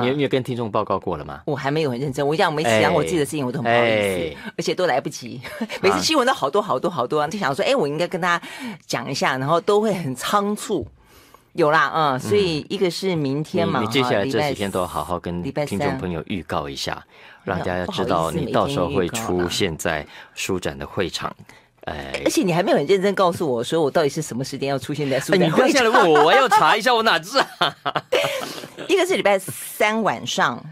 你有你有跟听众报告过了吗？我还没有很认真，我讲每次讲我自己的事情，我都很不好意思，哎而且都来不及。每次新闻都好多好多好多，就想说，哎，我应该跟大家讲一下，然后都会很仓促。有啦，嗯，所以一个是明天嘛，你你接下来这几天都要好好跟听众朋友预告一下，让大家知道你到时候会出现在书展的会场。哎而，且你还没有很认真告诉我说我到底是什么时间要出现在书哎，你不要展会场。现在问我，我要查一下，我哪知啊？一个是礼拜三晚上，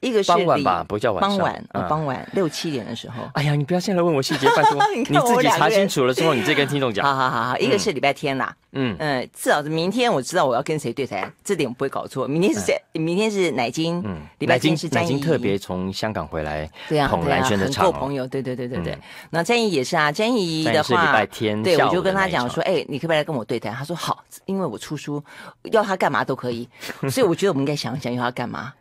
一个是傍晚吧不叫晚上傍晚，呃嗯傍晚六七点的时候。哎呀，你不要现在问我细节，拜托 你自己查清楚了之后，你再跟听众讲。好好好好，一个是礼拜天啦，嗯，嗯，至少是明天我知道我要跟谁对台，这点我不会搞错。明天是谁？明天是乃金，嗯，礼拜是詹怡，乃金特别从香港回来对啊，捧蓝轩的场够朋。友，对对对对对。那詹怡也是啊，詹怡的话，礼拜天对我就跟他讲说，哎，你可不可以来跟我对台？他说好，因为我出书，要他干嘛都可以，所以我觉得我们应该想一想要他干嘛。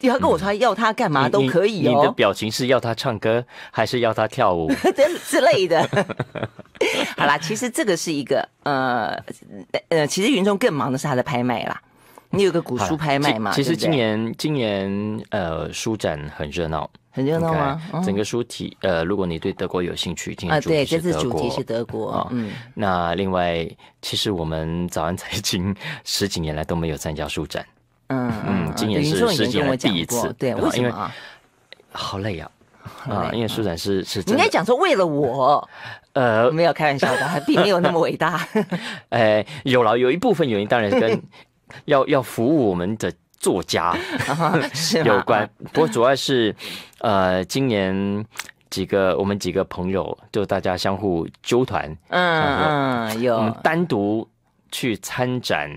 要他跟我说要他干嘛你你都可以哦你的哦，表情是要他唱歌，还是要他跳舞？之 之类的。好啦，其实这个是一个呃呃，其实云中更忙的是他的拍卖啦。你有个古书拍卖嘛？其其实今年今年呃书展很热闹，很热闹吗？整个书体呃，如果你对德国有兴趣，今啊，年主，题是德这次主题国是德国啊，嗯，那另外，其实我们早安财经 十几年来都没有参加书展，嗯嗯今年是世界前跟我讲第一次，对，对吧因为为什么啊？好累啊累啊！因为书展是是你应该，讲说为了我，呃没有开玩笑的，还并没有那么伟大。呃，有了有一部分原因，当然是跟 要要服务我们的作家是有关，不过主要是呃，今年几个我们几个朋友就大家相互纠团，嗯嗯，我们有单独去参展，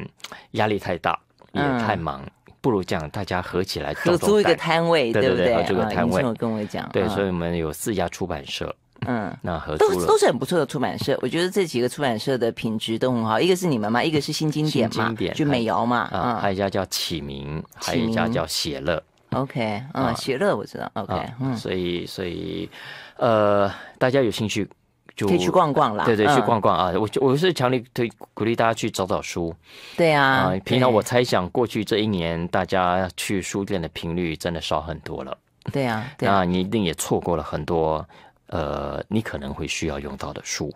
压力太大，也嗯太忙，不如这样大家合起来合租一个摊位，对对不对？对合租个啊摊位跟我讲，对，嗯所以我们有四家出版社，嗯。那合都租都是很不错的出版社，我觉得这几个出版社的品质都很好。一个是你们嘛，一个是新经典嘛，经典就美瑶嘛，啊，还嗯有一家叫启明，还有一家叫写乐。，OK，啊嗯，写乐我知道，OK，啊，嗯，所以所以呃，大家有兴趣就可以去逛逛啦，对对，嗯去，逛逛啊！我我是强烈推鼓励大家去找找书对啊啊。，平常我猜想过去这一年，大家去书店的频率真的少很多了。对啊，对啊，那你一定也错过了很多呃，你可能会需要用到的书，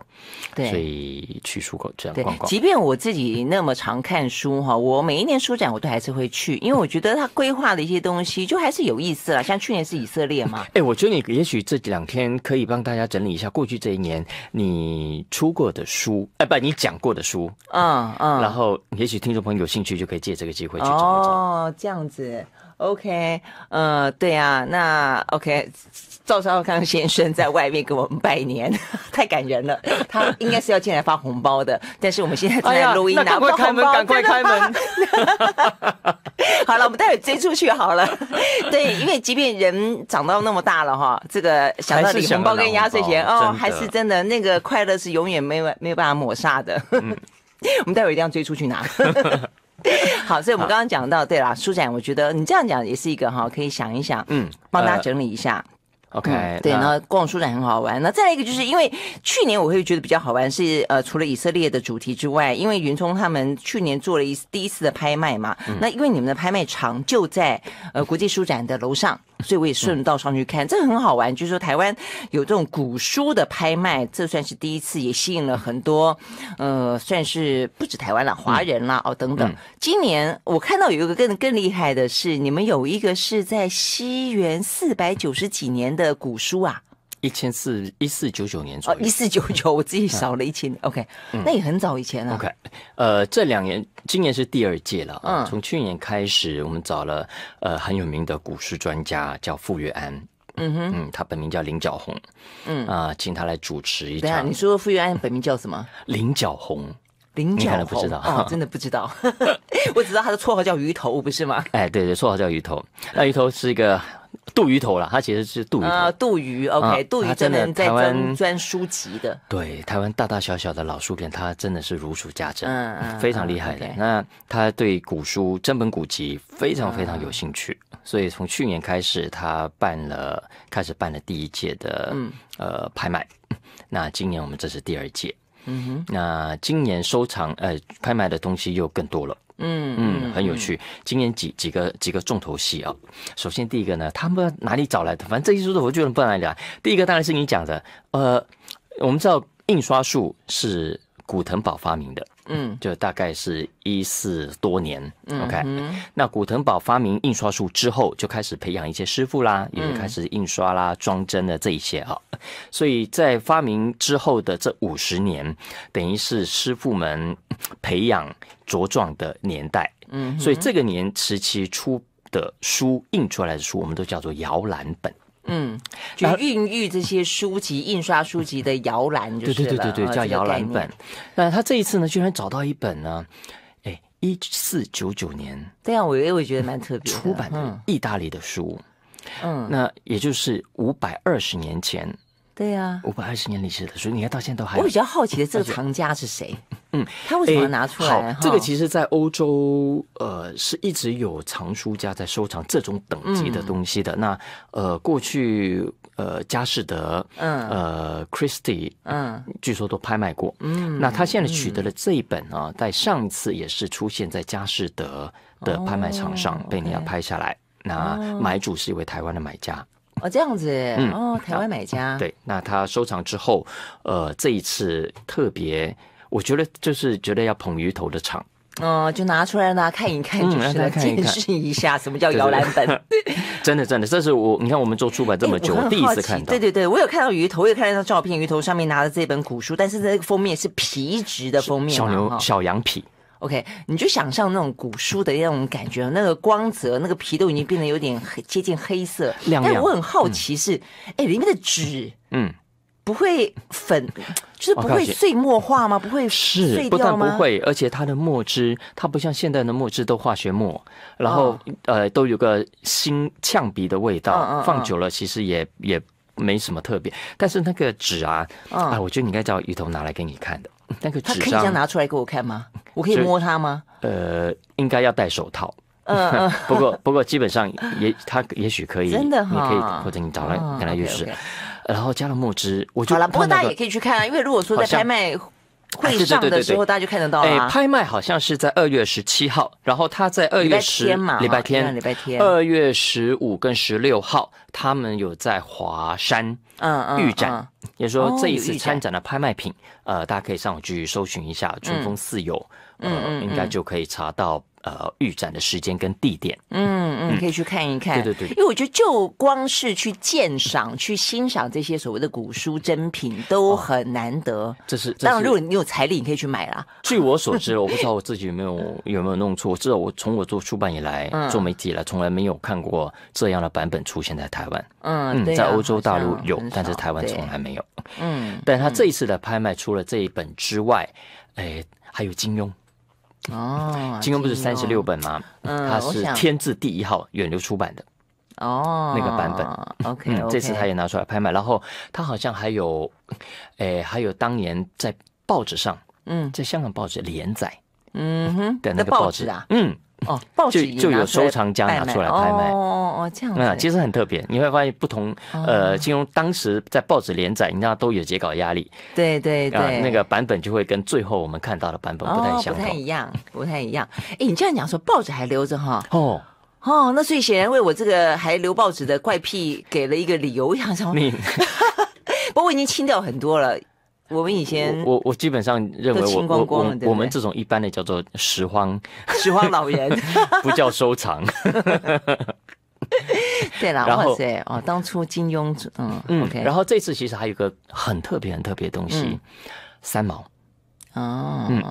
对所。以去书口这样逛，逛。即便我自己那么常看书哈，我每一年书展我都还是会去，因为我觉得他规划的一些东西就还是有意思啦。像去年是以色列嘛，哎，我觉得你也许这两天可以帮大家整理一下过去这一年你出过的书，哎，不，你讲过的书，嗯嗯，然后也许听众朋友有兴趣，就可以借这个机会去找一找。哦，这样子，OK，呃，对啊，那 OK，赵少康先生在外面给我们拜年，太感人了。他应该是要进来发红包的，但是我们现在正在录音，那拿不到赶快开门，红包赶快开。门！好了，我们待会追出去好了。对，因为即便人长到那么大了哈，这个想到红包跟压岁钱哦，还是真的那个快乐是永远没有没有办法抹杀的。嗯我们待会一定要追出去拿。好，所以我们刚刚讲到，对啦，舒展，我觉得你这样讲也是一个哈，可以想一想，嗯帮大家呃整理一下。OK，嗯对，那然后逛书展很好玩。那再来一个，就是因为去年我会觉得比较好玩是，呃，除了以色列的主题之外，因为云聪他们去年做了一第一次的拍卖嘛，那因为你们的拍卖场就在呃国际书展的楼上，所以我也顺道上去看，这个很好玩。就是说台湾有这种古书的拍卖，这算是第一次，也吸引了很多呃，算是不止台湾了，华人啦、哦等等。今年我看到有一个更更厉害的是，你们有一个是在西元四百九十几年的古书啊。一千四一四九九年左哦，右一。四九九，我自己少了一千。OK，那也很早以前了。OK，呃，这两年，今年是第二届了。嗯嗯，从去年开始，我们找了呃很有名的股市专家，叫傅月安。嗯哼，嗯，他本名叫林角红。嗯啊、请他来主持一等下，场你。说傅月安本名叫什么？林角红，林角不知道红哦，真的不知道。我只知道他的绰号叫鱼头，不是吗？哎，对对，绰号叫鱼头。那鱼头是一个杜鱼头啦，他其实是杜鱼头。啊，杜鱼，OK，啊杜鱼真的在台湾专专书籍的。对，台湾大大小小的老书店，他真的是如数家珍，嗯嗯非常厉害的。那他对古书、真本古籍非常非常有兴趣，所以从去年开始，他办了开始办了第一届的、嗯呃拍卖。那今年我们这是第二届，嗯哼，那今年收藏呃拍卖的东西又更多了。嗯嗯，很有趣。今年几几个几个重头戏啊。首先第一个呢，他们哪里找来的？反正这些书的我觉得不哪里来。第一个当然是你讲的，呃，我们知道印刷术是古腾堡发明的。嗯，就大概是一四多年，OK。那古腾堡发明印刷术之后，就开始培养一些师傅啦，也开始印刷啦、装帧的这一些啊。所以在发明之后的这五十年，等于是师傅们培养茁壮的年代。嗯，所以这个年时期出的书印出来的书，我们都叫做摇篮本。嗯，就孕育这些书籍、印刷书籍的摇篮，就是对对对对对，叫摇篮本。那他这一次呢，居然找到一本呢，哎，一四九九年，对啊，我我也觉得蛮特别，出版的意大利的书，嗯，那也就是五百二十年前。对呀，五百二十年历史的所以，你看到现在都还。我比较好奇的，这个 藏家是谁？嗯，他为什么要拿出来？这个其实，在欧洲，呃，是一直有藏书家在收藏这种等级的东西的。那呃，过去呃，佳士得，嗯，呃，Christie，嗯，据说都拍卖过。嗯，那他现在取得了这一本啊，在上一次也是出现在佳士得的拍卖场上被人家拍下来。那买主是一位台湾的买家。哦，这样子，哦，台湾买家，对，那他收藏之后，呃，这一次特别，我觉得就是觉得要捧鱼头的场，哦，就拿出来呢看一看，就是见识一下什么叫摇篮 本，真的真的，这是我，你看我们做出版这么久，第一次看到，对对对，我有看到鱼头，我有看到照片，鱼头上面拿着这本古书，但是这个封面是皮质的封面，小牛小羊皮。OK，你就想象那种古书的那种感觉，那个光泽，那个皮都已经变得有点黑，接近黑色。亮亮。但我很好奇是，哎，里面的纸，嗯，不会粉，就是不会碎墨化吗？不会是不但不会，而且它的墨汁，它不像现在的墨汁都化学墨，然后呃都有个新呛鼻的味道，放久了其实也也没什么特别。但是那个纸啊，啊，我觉得你应该叫鱼头拿来给你看的。那个纸他可以这样拿出来给我看吗？我可以摸它吗？呃，应该要戴手套。嗯嗯。不过不过基本上也他也许可以，真的哈，你可以或者你找来跟他约是，然后加了墨汁，我就好了。不过大家也可以去看啊，因为如果说在拍卖会上的时候，大家就看得到啊。拍卖好像是在二月十七号，然后他在二月十礼拜天礼拜天二月十五跟十六号，他们有在华山嗯预展。也说这一次参展。的拍卖品，呃，大家可以上网去搜寻一下“春风四友”，嗯”，呃，应该就可以查到呃预展的时间跟地点。嗯嗯，可以去看一看。对对对，因为我觉得就光是去鉴赏、去欣赏这些所谓的古书珍品都很难得。这是当然，如果你有财力，你可以去买啦。据我所知，我不知道我自己有没有有没有弄错。我知道我从我做出版以来，做媒体以来，从来没有看过这样的版本出现在台湾。嗯，在欧洲大陆有，但是台湾从来没有。嗯，但他这一次的拍卖，除了这一本之外，哎，还有金庸。哦，金庸不是三十六本吗？嗯，他是天字第一号远流出版的。哦，那个版本。OK，这次他也拿出来拍卖，然后他好像还有，哎，还有当年在报纸上，嗯，在香港报纸连载，嗯哼，的那个报纸啊，嗯。哦，报纸就有收藏家拿出来拍卖哦哦这样子，其实很特别。你会发现不同呃，金庸当时在报纸连载，你知道都有截稿压力，对对对，那个版本就会跟最后我们看到的版本不太相同，不太一样，不太一样。哎，你这样讲说报纸还留着哈？哦哦，那所以显然为我这个还留报纸的怪癖给了一个理由，我想说，不过我已经清掉很多了。我们以前，我我基本上认为我我我们这种一般的叫做拾荒拾荒老人，不叫收藏。对了，哇塞哦，当初金庸嗯嗯，然后这次其实还有个很特别很特别的东西，三毛哦，嗯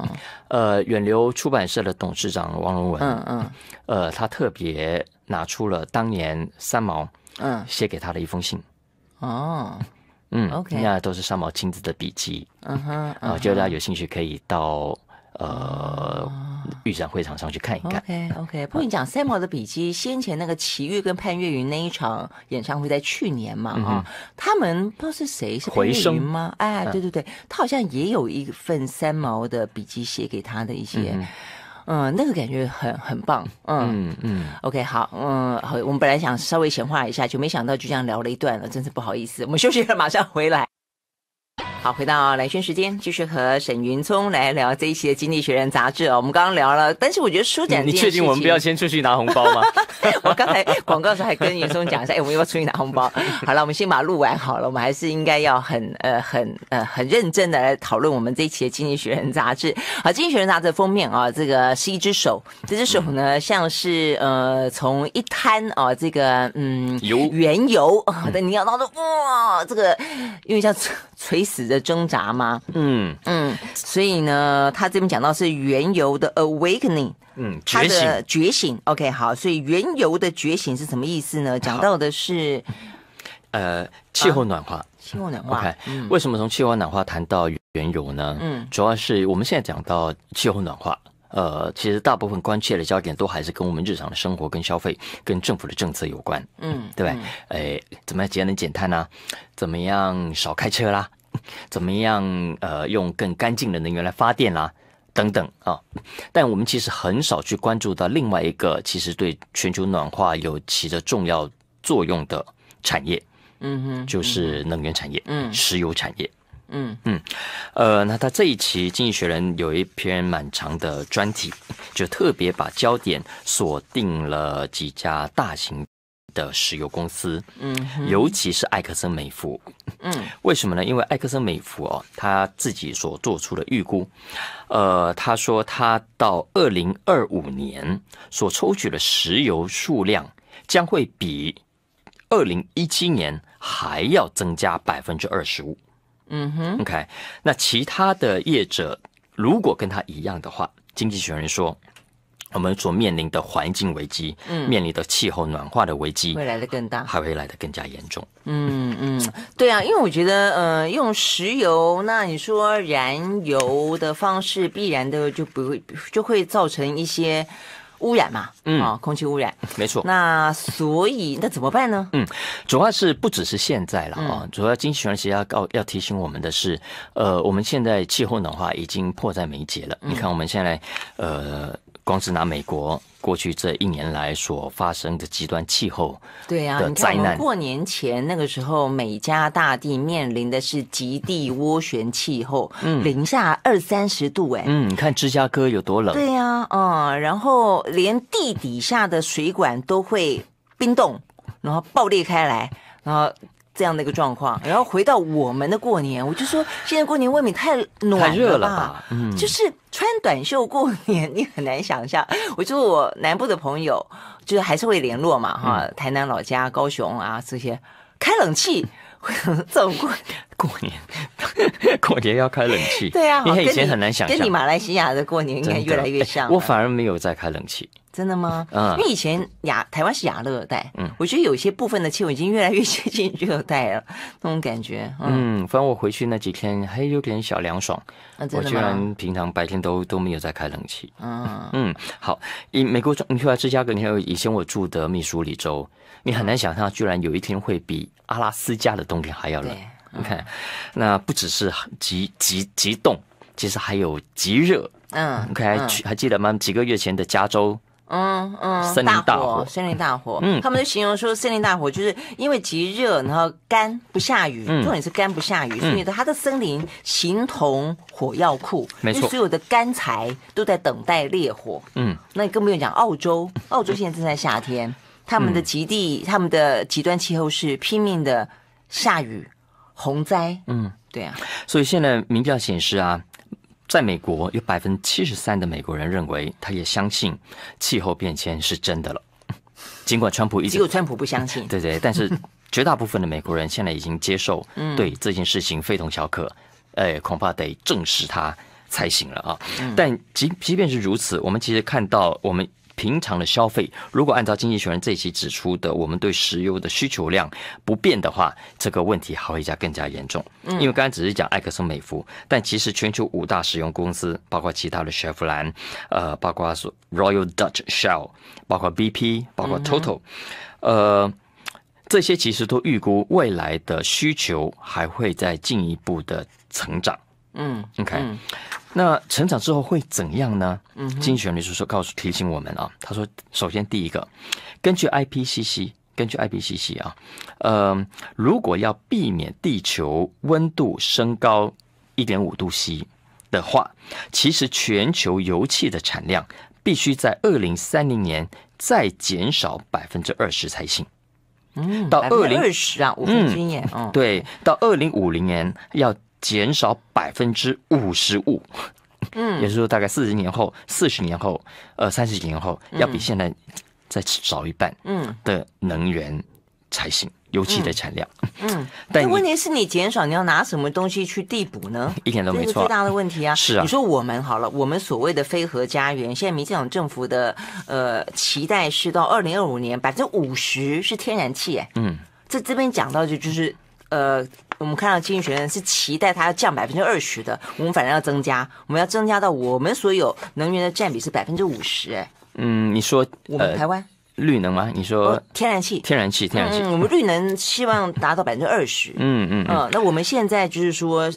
呃，远流出版社的董事长王荣文嗯嗯，呃，他特别拿出了当年三毛嗯写给他的一封信哦。嗯，OK，那都是三毛亲自的笔记。嗯哼，啊，觉得大家有兴趣可以到呃预展会场上去看一看。OK，OK。不过你讲三毛的笔记，先前那个齐豫跟潘越云那一场演唱会在去年嘛，啊，他们不知道是谁是潘越云吗？哎，对对对，他好像也有一份三毛的笔记写给他的一些。嗯，那个感觉很很棒。嗯嗯，OK，好，嗯，好，我们本来想稍微闲话一下，就没想到就这样聊了一段了，真是不好意思。我们休息了，马上回来。好，回到来轩时间，继续和沈云聪来聊这一期的《经济学人》杂志哦。我们刚刚聊了，但是我觉得书展，你确定我们不要先出去拿红包吗？我刚才广告时候还跟云聪讲一下，哎，我们要不要出去拿红包？好了，我们先把录完好了，我们还是应该要很呃很呃很认真的来讨论我们这一期的《经济学人》杂志。好，《经济学人》杂志的封面啊，这个是一只手，这只手呢像是呃从一滩啊这个嗯油原油啊，那你要到说哇，这个因为像垂死的挣扎吗，嗯嗯，所以呢，他这边讲到是原油的 awakening，嗯，觉醒的觉醒。OK，好，所以原油的觉醒是什么意思呢？讲到的是呃气候暖化。气候暖化。OK，嗯为什么从气候暖化谈到原油呢？嗯主要是我们现在讲到气候暖化，呃，其实大部分关切的焦点都还是跟我们日常的生活、跟消费、跟政府的政策有关，嗯，对不对？哎、怎么样节能减碳呢？怎么样少开车啦？怎么样呃用更干净的能源来发电啦？等等啊，但我们其实很少去关注到另外一个其实对全球暖化有起着重要作用的产业，嗯哼，就是能源产业，嗯石油产业。嗯呃，那他这一期《经济学人》有一篇蛮长的专题，就特别把焦点锁定了几家大型的石油公司，嗯尤其是埃克森美孚。嗯为什么呢？因为埃克森美孚哦，他自己所做出的预估，呃，他说他到二零二五年所抽取的石油数量将会比二零一七年还要增加百分之二十五。嗯哼，OK，那其他的业者如果跟他一样的话，经济学人说，我们所面临的环境危机，嗯面临的气候暖化的危机，会来的更大。还会来的更加严重。嗯嗯，对啊，因为我觉得，呃，用石油，那你说燃油的方式，必然的就不会就会造成一些污染嘛，嗯啊，空气污染。没错，那所以那怎么办呢？嗯主要是不只是现在了嗯啊，主要经济学人其实要告要提醒我们的是，呃，我们现在气候暖化已经迫在眉睫了。嗯你看我们现在，呃，光是拿美国过去这一年来所发生的极端气候，对啊，的你看我灾难们过年前那个时候，美加大地面临的是极地涡旋气候，嗯。零下二三十度、哎、嗯，你看芝加哥有多冷，对呀、嗯，然后连地底下的水管都会冰冻，然后爆裂开来，然后这样的一个状况。然后回到我们的过年，我就说现在过年未免太暖太热了吧吧？嗯，就是穿短袖过年，你很难想象。我就我南部的朋友，就是还是会联络嘛，哈，嗯台南老家、高雄啊这些，开冷气。这种过过年 过年要开冷气，对啊，因为以前很难想象跟你。马来西亚的过年应该越来越像我反而没有在开冷气。真的吗？嗯因为以前亚台湾是亚热带，嗯我觉得有些部分的气候已经越来越接近热带了，那种感觉，嗯，嗯，反正我回去那几天还有点小凉爽。我居？然平常白天都都没有在开冷气。嗯，嗯，好，以美国，你去来芝加哥，你有以前我住的密苏里州，你很难想象，居然有一天会比阿拉斯加的冬天还要冷你看，那不只是极极极冻，其实还有极热。嗯你看，还去还记得吗？几个月前的加州，嗯嗯，森林大火，火。森林大火，嗯。他们就形容说森林大火就是因为极热，然后干不下雨，嗯。重点是干不下雨，所以它的森林形同火药库，没错。所有的干柴都在等待烈火。嗯，那你更不用讲澳洲，澳洲现在正在夏天，他们的极地，他们的极端气候是拼命的下雨、洪灾。嗯，对啊，所以现在民调显示啊，在美国有百分之七十三的美国人认为，他也相信气候变迁是真的了。尽管川普一直只有川普不相信。对对，但是绝大部分的美国人现在已经接受嗯对这件事情非同小可，哎，恐怕得正视它才行了啊。嗯但即即便是如此，我们其实看到我们。平常的消费，如果按照经济学人这一期指出的，我们对石油的需求量不变的话，这个问题还会加更加严重。嗯因为刚才只是讲埃克森美孚，但其实全球五大石油公司，包括其他的雪佛兰，呃，包括 Royal Dutch Shell，包括 BP，包括 Total，、呃，这些其实都预估未来的需求还会再进一步的成长。嗯 OK，、嗯那成长之后会怎样呢？经济学人律师说告诉提醒我们啊，他说，首先第一个，根据 IPCC 根据 IPCC 啊，呃，如果要避免地球温度升高一点五度 C 的话，其实全球油气的产量必须在二零三零年再减少百分之二十才行。嗯，到二零二十啊，五分之一，嗯，对，到二零五零年要减少百分之五十五。嗯，也就是说，大概四十年后、四十年后、呃三十几年后，要比现在再少一半嗯的能源才行，油气的产量。嗯，但问题是你减少，你要拿什么东西去递补呢？一点都没错最，大的问题啊！是啊你说我们好了，我们所谓的非核家园，现在民进党政府的呃期待是到二零二五年百分之五十是天然气，哎，嗯，这这边讲到就就是呃，我们看到经济学人是期待它要降百分之二十的，我们反而要增加，我们要增加到我们所有能源的占比是百分之五十，哎，嗯，你说呃我们台湾、绿能吗？你说哦天然气，天然气，天然气，嗯，我们绿能希望达到百分之二十，嗯嗯嗯，嗯，那我们现在就是说。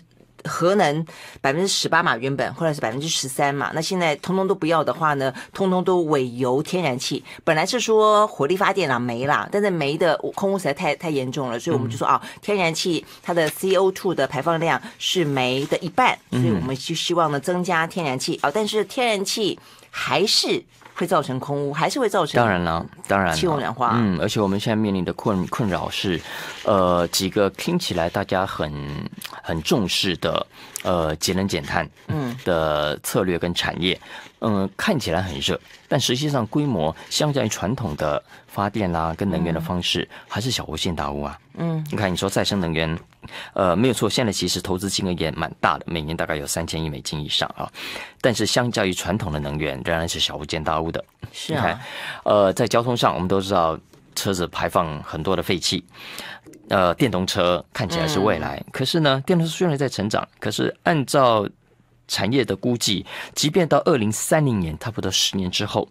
核能百分之十八嘛，原本后来是百分之十三嘛，那现在通通都不要的话呢，通通都尾油天然气。本来是说火力发电啦、煤啦，但是煤的空污实在太太严重了，所以我们就说啊，天然气它的 CO2 的排放量是煤的一半，所以我们就希望呢增加天然气。啊，但是天然气还是会造成空污，还是会造成当然了，当然气候暖化。嗯，而且我们现在面临的困困扰是，呃，几个听起来大家很很重视的，呃，节能减碳，嗯。的策略跟产业，嗯，看起来很热，但实际上规模相较于传统的发电啦跟能源的方式，还是小巫见大巫啊。嗯你看，你说再生能源，呃，没有错，现在其实投资金额也蛮大的，每年大概有三千亿美金以上啊。但是相较于传统的能源，仍然是小巫见大巫的。是你看啊，，呃，在交通上，我们都知道车子排放很多的废气。呃，电动车看起来是未来，可是呢，电动车虽然在成长，可是按照产业的估计，即便到二零三零年，差不多十年之后，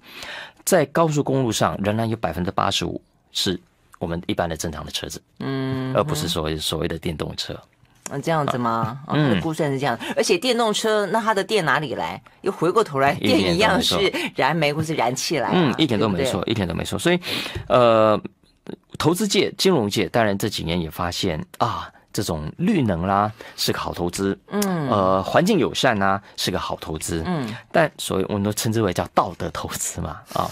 在高速公路上仍然有百分之八十五是我们一般的正常的车子，嗯，而不是所谓所谓的电动车。嗯，这样子吗？啊，嗯估算是这样，而且电动车那它的电哪里来？又回过头来，电一样是燃煤或是燃气来、啊，嗯，一点都没错，。一点都没错。所以，呃，投资界、金融界，当然这几年也发现啊，这种绿能啦是个好投资，嗯。呃，环境友善啊是个好投资，嗯。但所以我们都称之为叫道德投资嘛，啊。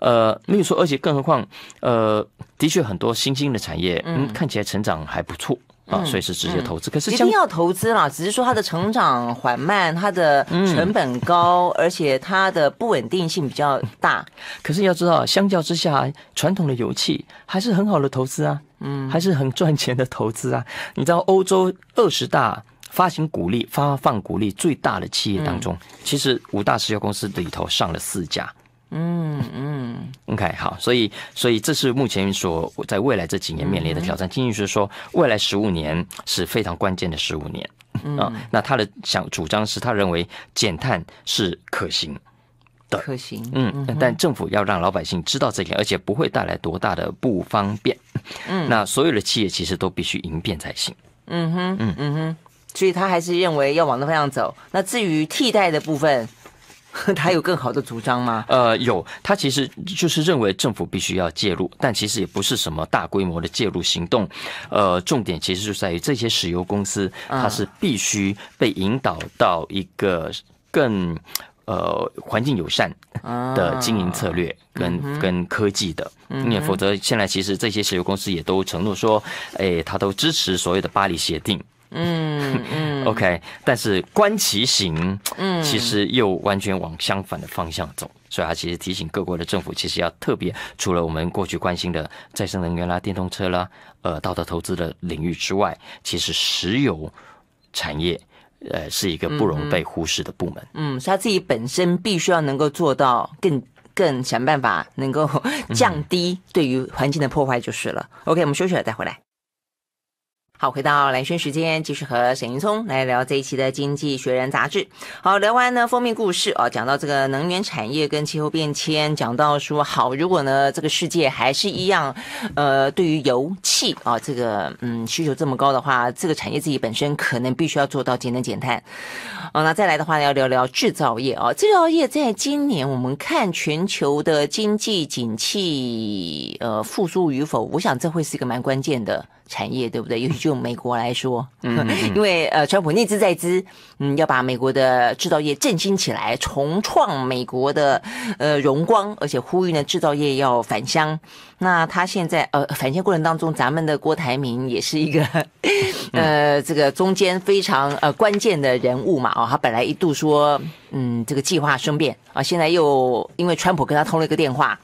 呃，没有说，而且更何况，呃，的确很多新兴的产业，嗯，看起来成长还不错啊，嗯所以是直接投资。可是一定要投资啦，只是说它的成长缓慢，它的成本高，而且它的不稳定性比较大。可是要知道，相较之下，传统的油气还是很好的投资啊，嗯，还是很赚钱的投资啊。你知道，欧洲二十大发行股利、发放股利最大的企业当中，其实五大石油公司里头上了四家。嗯嗯 OK，好，所以所以这是目前所在未来这几年面临的挑战。经济学说，未来十五年是非常关键的十五年啊、那他的想主张是，他认为减碳是可行。的可行。嗯，但政府要让老百姓知道这点，而且不会带来多大的不方便。嗯 那所有的企业其实都必须赢变才行。嗯哼，嗯嗯哼，所以他还是认为要往那方向走。那至于替代的部分，他有更好的主张吗？呃，有，他其实就是认为政府必须要介入，但其实也不是什么大规模的介入行动。呃，重点其实就在于这些石油公司，它是必须被引导到一个更。呃，环境友善的经营策略跟、跟科技的，因为否则现在其实这些石油公司也都承诺说，哎，他都支持所有的巴黎协定，嗯嗯 OK，但是观其行，嗯，其实又完全往相反的方向走，所以他其实提醒各国的政府，其实要特别除了我们过去关心的再生能源啦、电动车啦、呃道德投资的领域之外，其实石油产业。呃，是一个不容被忽视的部门。嗯，所以他自己本身必须要能够做到更更想办法能够降低对于环境的破坏就是了。OK，我们休息了再回来。好，回到蓝轩时间，继续和沈云聪来聊这一期的《经济学人》杂志。好，聊完呢封面故事啊，讲到这个能源产业跟气候变迁，讲到说好，如果呢这个世界还是一样，呃，对于油气啊这个嗯需求这么高的话，这个产业自己本身可能必须要做到节能减碳。哦，那再来的话呢要聊聊制造业啊，制造业在今年我们看全球的经济景气呃复苏与否，我想这会是一个蛮关键的。产业对不对？尤其就美国来说，因为呃，川普内资在资，嗯，要把美国的制造业振兴起来，重创美国的呃荣光，而且呼吁呢制造业要返乡。那他现在呃返乡过程当中，咱们的郭台铭也是一个 呃这个中间非常呃关键的人物嘛。哦，他本来一度说嗯这个计划生变啊，现在又因为川普跟他通了一个电话。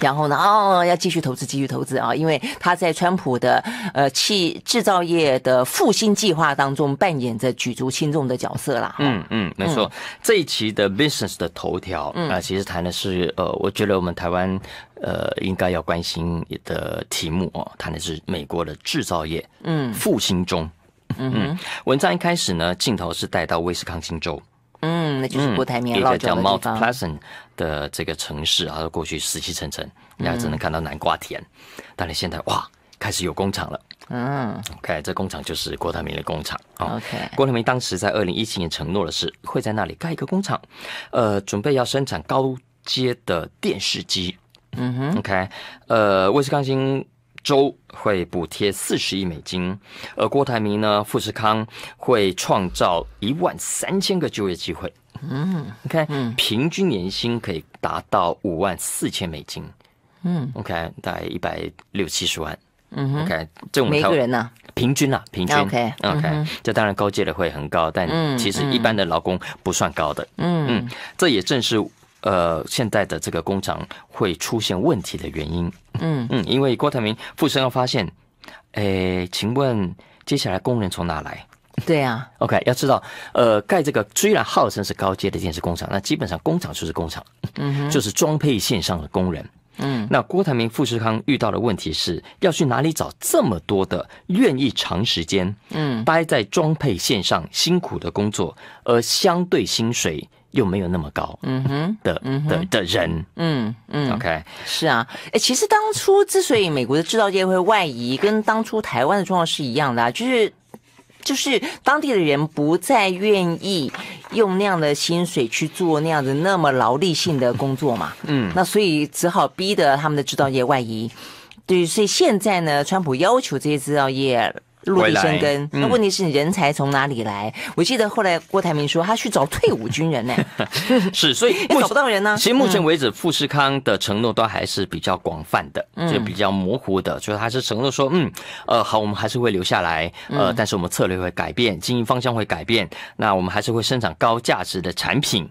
然后呢？哦，要继续投资，继续投资啊！因为他在川普的呃汽制造业的复兴计划当中扮演着举足轻重的角色啦。嗯嗯，没错。这一期的 Business 的头条啊，其实谈的是呃，我觉得我们台湾呃应该要关心的题目哦，谈的是美国的制造业嗯复兴中。嗯，文章一开始呢，镜头是带到威斯康星州。嗯，那就是郭台铭老叫 Mount Pleasant 的这个城市啊，过去死气沉沉，你还只能看到南瓜田，但是现在哇，开始有工厂了。嗯，OK，这工厂就是郭台铭的工厂。OK，郭台铭当时在二零一七年承诺的是会在那里盖一个工厂，呃，准备要生产高阶的电视机。嗯哼，OK，呃，威斯康星。州会补贴四十亿美金，而郭台铭呢，富士康会创造一万三千个就业机会。嗯，你看，平均年薪可以达到五万四千美金。嗯，OK，大概一百六七十万。嗯，OK，这种每个人呢？平均啊，平均。OK，OK，这当然高阶的会很高，但其实一般的劳工不算高的。嗯嗯，这也正是。呃，现在的这个工厂会出现问题的原因，嗯。嗯，因为郭台铭富士康发现，诶，请问接下来工人从哪来？对啊，OK，要知道，呃，盖这个虽然号称是高阶的电视工厂，那基本上工厂就是工厂，嗯，就是装配线上的工人，嗯，那郭台铭富士康遇到的问题是要去哪里找这么多的愿意长时间，嗯，待在装配线上辛苦的工作，而相对薪水。又没有那么高，嗯哼的的的人，嗯嗯，OK，是啊，哎，其实当初之所以美国的制造业会外移，跟当初台湾的状况是一样的，啊就是就是当地的人不再愿意用那样的薪水去做那样的那么劳力性的工作嘛，嗯，那所以只好逼得他们的制造业外移，对，所以现在呢，川普要求这些制造业。落地生根，那问题是你人才从哪里来？我记得后来郭台铭说他去找退伍军人呢，是，所以找不到人呢。其实目前为止，富士康的承诺都还是比较广泛的，就比较模糊的，就是还是承诺说，嗯，呃，好，我们还是会留下来，呃，但是我们策略会改变，经营方向会改变，那我们还是会生产高价值的产品，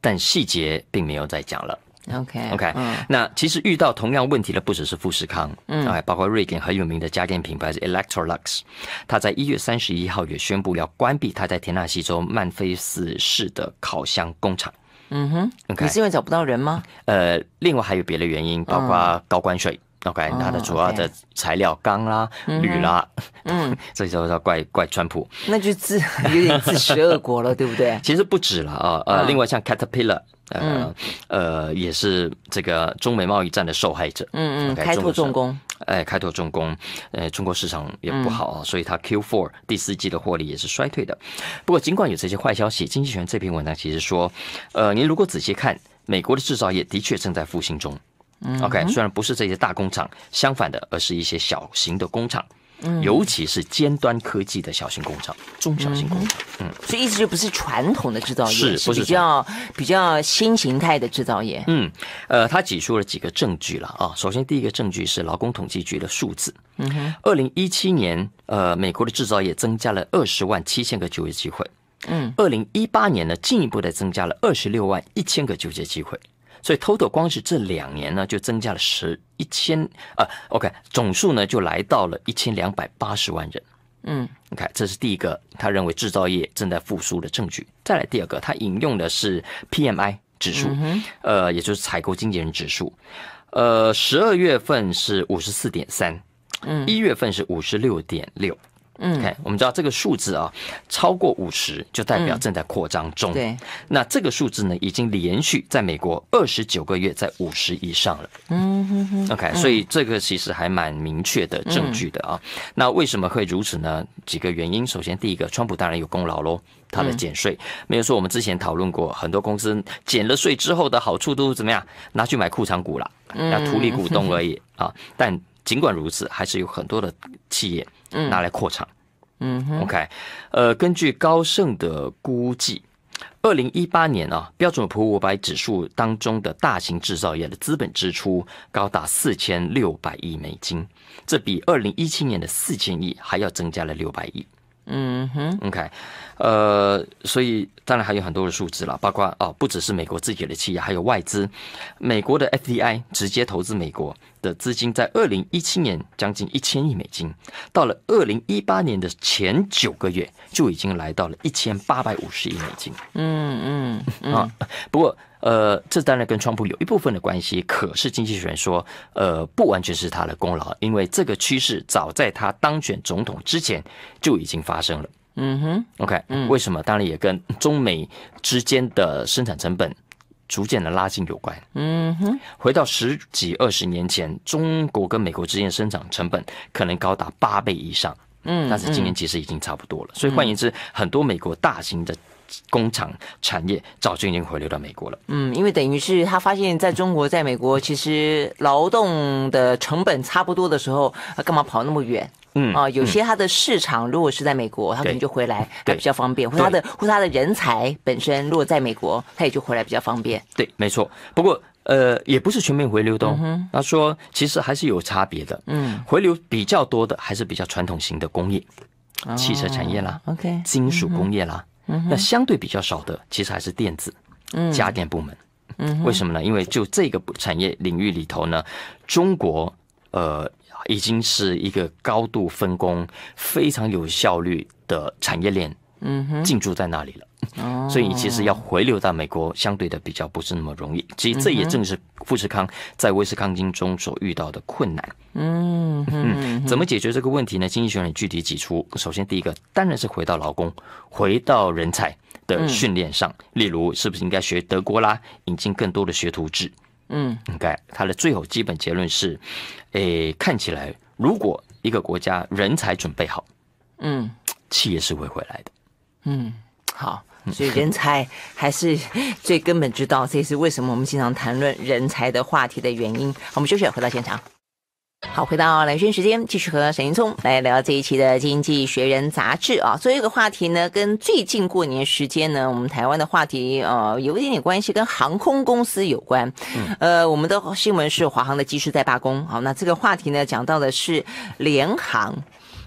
但细节并没有再讲了。OK，OK，那其实遇到同样问题的不只是富士康，嗯，哎，包括瑞典很有名的家电品牌是 Electrolux，他在一月三十一号也宣布要关闭他在田纳西州曼菲斯市的烤箱工厂。嗯哼，OK，你是因为找不到人吗？呃，另外还有别的原因，包括高关税。OK，它的主要的材料钢啦、铝啦，嗯，这时候要怪怪川普，那就自有点自食恶果了，对不对？其实不止了啊，呃，另外像 Caterpillar。呃呃，也是这个中美贸易战的受害者。嗯嗯，开拓重工，哎，开拓重工，呃，中国市场也不好啊，所以它 Q4 第四季的获利也是衰退的。不过，尽管有这些坏消息，经济学这篇文章其实说，呃，您如果仔细看，美国的制造业的确正在复兴中。OK，虽然不是这些大工厂，相反的，而是一些小型的工厂。尤其是尖端科技的小型工厂、中小型工厂，嗯，所以一直就不是传统的制造业，是是比较比较新形态的制造业。嗯，呃，他举出了几个证据了啊。首先，第一个证据是劳工统计局的数字。嗯哼，二零一七年，呃，美国的制造业增加了二十万七千个就业机会。嗯，二零一八年呢，进一步的增加了二十六万一千个就业机会。所以，total 光是这两年呢，就增加了十一千啊，OK，总数呢就来到了一千两百八十万人。嗯，OK，这是第一个，他认为制造业正在复苏的证据。再来第二个，他引用的是 PMI 指数，呃，也就是采购经纪人指数，呃，十二月份是五十四点三，嗯，一月份是五十六点六。嗯，OK，我们知道这个数字啊，超过五十就代表正在扩张中。对，那这个数字呢，已经连续在美国二十九个月在五十以上了。嗯哼哼，OK，所以这个其实还蛮明确的证据的啊。那为什么会如此呢？几个原因，首先第一个，川普当然有功劳喽，他的减税，没有说我们之前讨论过，很多公司减了税之后的好处都怎么样，拿去买库藏股了，那图利股东 而已啊。但尽管如此，还是有很多的企业拿来扩产。嗯，OK，呃，根据高盛的估计，二零一八年啊，标准普尔五百指数当中的大型制造业的资本支出高达四千六百亿美金，这比二零一七年的四千亿还要增加了六百亿。嗯哼，OK，呃，所以当然还有很多的数字了，包括哦，不只是美国自己的企业，还有外资，美国的 FDI 直接投资美国的资金，在二零一七年将近一千亿美金，到了二零一八年的前九个月就已经来到了一千八百五十亿美金。嗯嗯啊，不过。呃，这当然跟川普有一部分的关系，可是经济学人说，呃，不完全是他的功劳，因为这个趋势早在他当选总统之前就已经发生了。嗯哼，OK，为什么？当然也跟中美之间的生产成本逐渐的拉近有关。嗯哼，回到十几二十年前，中国跟美国之间的生产成本可能高达八倍以上。嗯，但是今年其实已经差不多了。所以换言之，很多美国大型的。工厂产业早就已经回流到美国了。嗯，因为等于是他发现，在中国、在美国，其实劳动的成本差不多的时候，他干嘛跑那么远？嗯啊，有些它的市场如果是在美国，他可能就回来比较方便；或他的或他的人才本身如果在美国，他也就回来比较方便。对，没错。不过呃，也不是全面回流的。他说，其实还是有差别的。嗯，回流比较多的还是比较传统型的工业，汽车产业啦，OK，金属工业啦。那相对比较少的，其实还是电子、家电部门。嗯，为什么呢？因为就这个产业领域里头呢，中国呃已经是一个高度分工、非常有效率的产业链，嗯哼，进驻在那里了。哦，所以其实要回流到美国，相对的比较不是那么容易。其实这也正是富士康在威斯康星中所遇到的困难。嗯嗯，怎么解决这个问题呢？经济学人具体指出，首先第一个当然是回到劳工、回到人才的训练上，例如是不是应该学德国啦，引进更多的学徒制？嗯，应该。他的最后基本结论是，诶，看起来如果一个国家人才准备好，嗯，企业是会回来的。嗯，好。所以人才还是最根本之道，这也是为什么我们经常谈论人才的话题的原因。我们休息，回到现场。好，回到蓝轩时间，继续和沈云聪来聊这一期的《经济学人》杂志啊。所以这个话题呢，跟最近过年时间呢，我们台湾的话题呃有一点点关系，跟航空公司有关。呃，我们的新闻是华航的机师在罢工。好，那这个话题呢，讲到的是联航。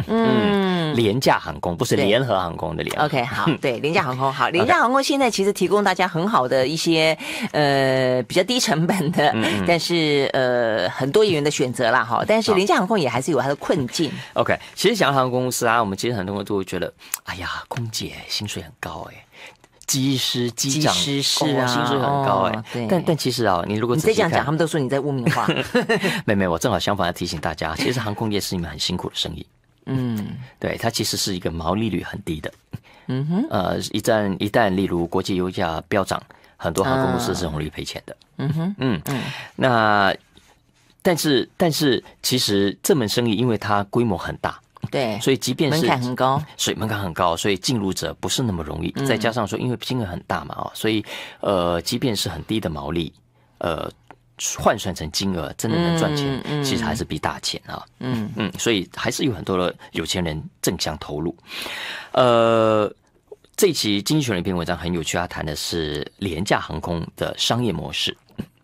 嗯，廉价航空不是联合航空的联。OK，好，对，廉价航空好，廉价航空现在其实提供大家很好的一些呃比较低成本的，但是呃很多元的选择啦哈。但是廉价航空也还是有它的困境。OK，其实讲航空公司啊，我们其实很多人都会觉得，哎呀，空姐薪水很高哎，机师、机长是啊，薪水很高哎。但但其实啊，你如果你再这样讲，他们都说你在污名化。妹妹，我正好相反要提醒大家，其实航空业是一门很辛苦的生意。嗯，对，它其实是一个毛利率很低的。嗯哼，呃，一旦一旦例如国际油价飙涨，很多航空公司是容易赔钱的。嗯哼，嗯嗯，那但是但是其实这门生意因为它规模很大，对，所以即便是门槛很高，所以门槛很高，所以进入者不是那么容易。再加上说，因为金额很大嘛，哦，所以呃，即便是很低的毛利，呃。换算成金额，真的能赚钱，其实还是比大钱啊。嗯嗯，所以还是有很多的有钱人正向投入。呃，这期《经济学人》一篇文章很有趣，他谈的是廉价航空的商业模式。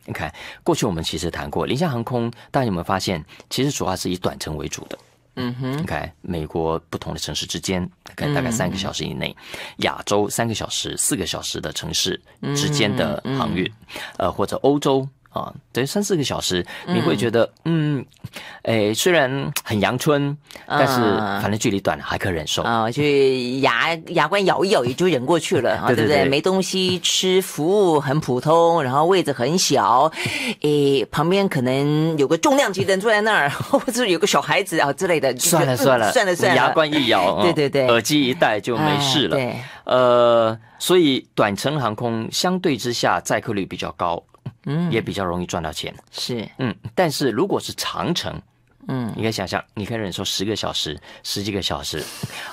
你看，过去我们其实谈过廉价航空，大家有没有发现，其实主要是以短程为主的？嗯哼，你看美国不同的城市之间，看大概三个小时以内；亚洲三个小时、四个小时的城市之间的航运，呃，或者欧洲。啊，等于，三四个小时，你会觉得，嗯，哎，虽然很阳春，但是反正距离短还可忍受啊，就牙牙关咬一咬也就忍过去了，对不对？没东西吃，服务很普通，然后位置很小，诶，旁边可能有个重量级的人坐在那儿，或者有个小孩子啊之类的，算了算了算了算了，牙关一咬，对对对，耳机一戴就没事了。对，呃，所以短程航空相对之下载客率比较高。嗯，也比较容易赚到钱，是，嗯，但是如果是长程，嗯，你可以想象，你可以忍受十个小时、十几个小时，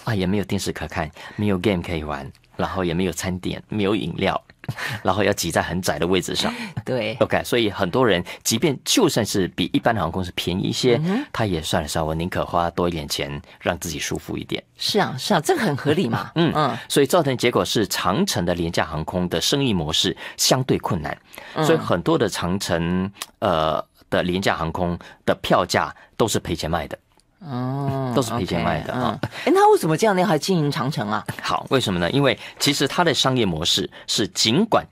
啊，也没有电视可看，没有 game 可以玩，然后也没有餐点，没有饮料。然后要挤在很窄的位置上，对，OK，所以很多人即便就算是比一般的航空是便宜一些，他也算了算，我宁可花多一点钱让自己舒服一点。是啊，是啊，这个很合理嘛。嗯嗯，所以造成结果是长城的廉价航空的生意模式相对困难，所以很多的长城呃的廉价航空的票价都是赔钱卖的。哦，都是赔钱卖的啊！哎，那为什么这样呢？还经营长城啊？好，为什么呢？因为其实它的商业模式是尽管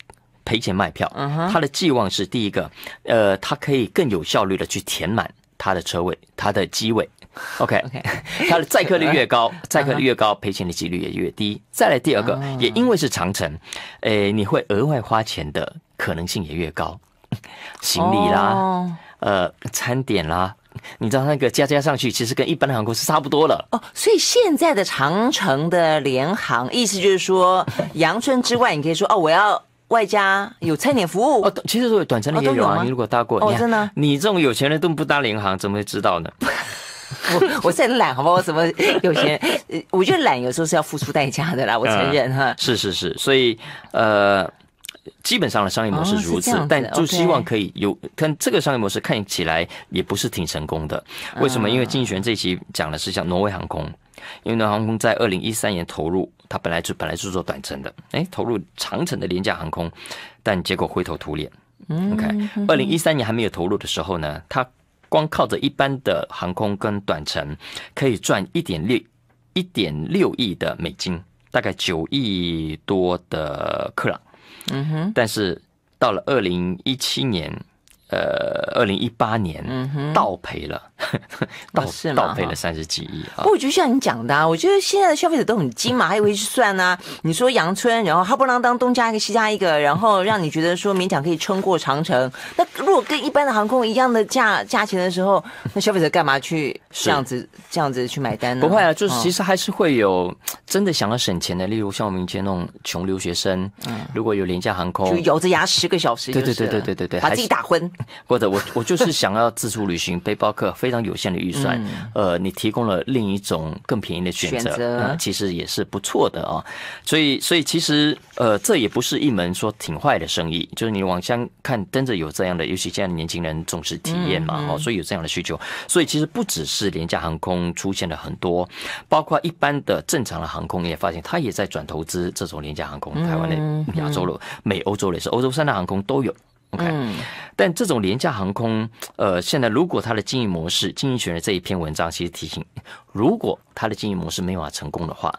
赔钱卖票，它的寄望是第一个，呃，它可以更有效率的去填满它的车位、它的机位。OK，OK，它的载客率越高，载客率越高，赔钱的几率也越低。再来第二个，也因为是长城，诶，你会额外花钱的可能性也越高，行李啦，呃，餐点啦。你知道那个加加上去，其实跟一般的航空是差不多了哦。所以现在的长城的联航，意思就是说，阳春之外，你可以说哦，我要外加有餐点服务哦。其实短程的也有啊。你如果搭过，哦，真的，你这种有钱人都不搭联航，怎么会知道呢？我我很懒，好不好？我怎么有钱？我觉得懒有时候是要付出代价的啦，我承认哈。是是是，所以呃。基本上的商业模式如此，但就希望可以有。看这个商业模式看起来也不是挺成功的。为什么？因为经济学这一期讲的是像挪威航空，因为挪威航空在二零一三年投入，它本来就本来是做短程的，哎，投入长程的廉价航空，但结果灰头土脸。OK，二零一三年还没有投入的时候呢，它光靠着一般的航空跟短程，可以赚一点六一点六亿的美金，大概九亿多的克朗。嗯哼，但是到了二零一七年。呃，二零一八年嗯倒赔了，倒倒赔了三十几亿啊！不，我觉得像你讲的，啊，我觉得现在的消费者都很精嘛，还以为去算呢。你说阳春，然后哈不啷当东加一个西加一个，然后让你觉得说勉强可以撑过长城。那如果跟一般的航空一样的价价钱的时候，那消费者干嘛去这样子这样子去买单呢？不会啊，就是其实还是会有真的想要省钱的，例如像我们以前那种穷留学生，嗯如果有廉价航空，就咬着牙十个小时，对对对对对对对，把自己打昏。或者我我就是想要自助旅行，背包客非常有限的预算，呃，你提供了另一种更便宜的选择，其实也是不错的啊。所以所以其实呃，这也不是一门说挺坏的生意，就是你往乡看，真的有这样的，尤其现在的年轻人重视体验嘛，哦，所以有这样的需求。所以其实不只是廉价航空出现了很多，包括一般的正常的航空，你也发现它也在转投资这种廉价航空。台湾的、亚洲的、美、欧洲的，是欧洲三大航空都有。OK，但这种廉价航空，呃，现在如果它的经营模式，经营学的这一篇文章其实提醒，如果它的经营模式没有法成功的话，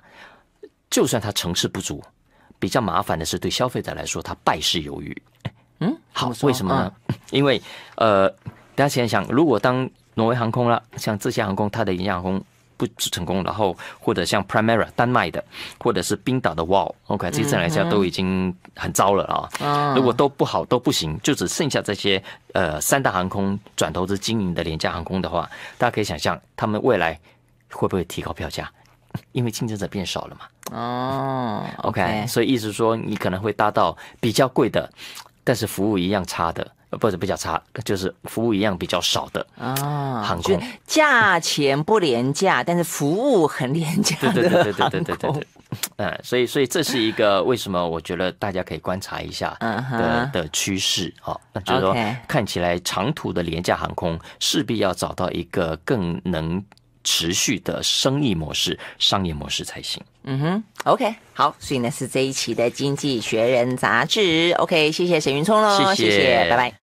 就算它成事不足，比较麻烦的是对消费者来说，它败事有余。嗯，好，为什么呢？因为呃，大家想想，如果当挪威航空啦，像这些航空，它的廉价航空。不成功，然后或者像 Primera 丹麦的，或者是冰岛的 Wall，OK，这些来讲都已经很糟了啊。如果都不好都不行，就只剩下这些呃三大航空转投资经营的廉价航空的话，大家可以想象他们未来会不会提高票价？因为竞争者变少了嘛。哦，OK，所以意思说你可能会搭到比较贵的，但是服务一样差的。或者比较差，就是服务一样比较少的啊，航空。价钱不廉价，但是服务很廉价的对对对对对对对对，嗯，所以所以这是一个为什么我觉得大家可以观察一下的的趋势啊，那就是说看起来长途的廉价航空势必要找到一个更能持续的生意模式、商业模式才行。嗯哼，OK，好，所以呢是这一期的《经济学人》杂志，OK，谢谢沈云聪喽，谢谢，拜拜。